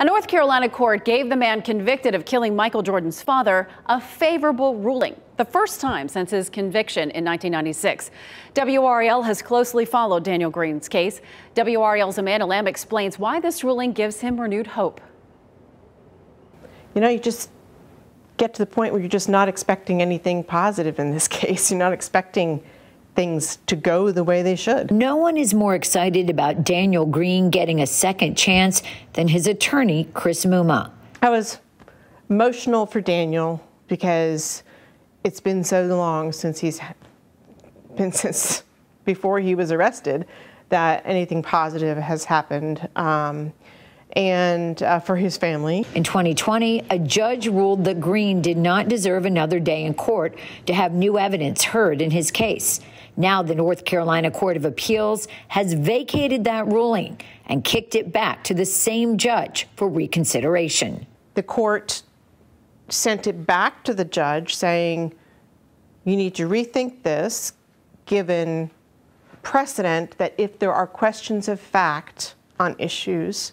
A North Carolina court gave the man convicted of killing Michael Jordan's father a favorable ruling, the first time since his conviction in 1996. WRAL has closely followed Daniel Green's case. WRAL's Amanda Lamb explains why this ruling gives him renewed hope. You know, you just get to the point where you're just not expecting anything positive in this case. You're not expecting things to go the way they should. No one is more excited about Daniel Green getting a second chance than his attorney, Chris Mumma. I was emotional for Daniel because it's been so long since he's been since before he was arrested that anything positive has happened. Um, and uh, for his family. In 2020, a judge ruled that Green did not deserve another day in court to have new evidence heard in his case. Now, the North Carolina Court of Appeals has vacated that ruling and kicked it back to the same judge for reconsideration. The court sent it back to the judge saying, you need to rethink this given precedent that if there are questions of fact on issues,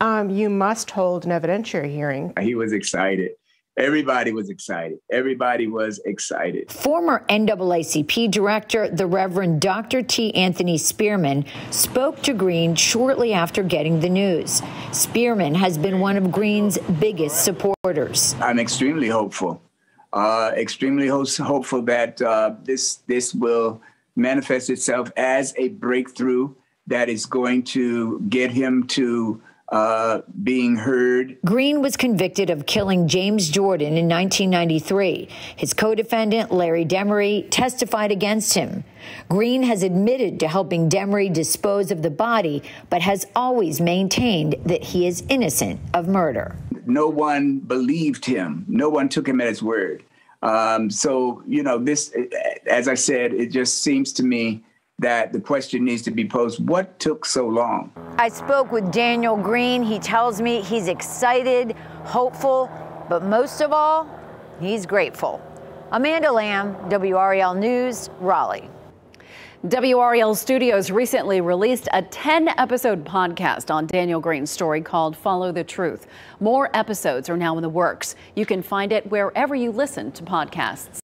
um, you must hold an evidentiary hearing. He was excited. Everybody was excited. Everybody was excited. Former NAACP director, the Reverend Dr. T. Anthony Spearman, spoke to Green shortly after getting the news. Spearman has been one of Green's biggest supporters. I'm extremely hopeful. Uh, extremely ho- hopeful that uh, this this will manifest itself as a breakthrough that is going to get him to uh, being heard. Green was convicted of killing James Jordan in 1993. His co defendant, Larry Demery, testified against him. Green has admitted to helping Demery dispose of the body, but has always maintained that he is innocent of murder. No one believed him, no one took him at his word. Um, so, you know, this, as I said, it just seems to me that the question needs to be posed what took so long? I spoke with Daniel Green. He tells me he's excited, hopeful, but most of all, he's grateful. Amanda Lamb, WRAL News, Raleigh. WRAL Studios recently released a 10 episode podcast on Daniel Green's story called Follow the Truth. More episodes are now in the works. You can find it wherever you listen to podcasts.